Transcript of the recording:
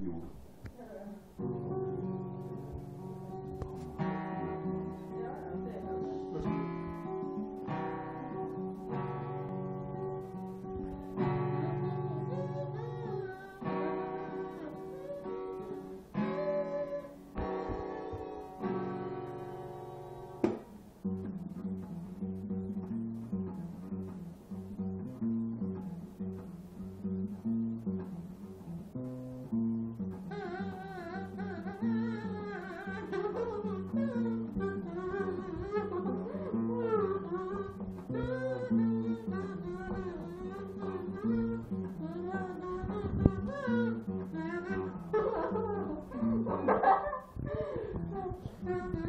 you Thank you.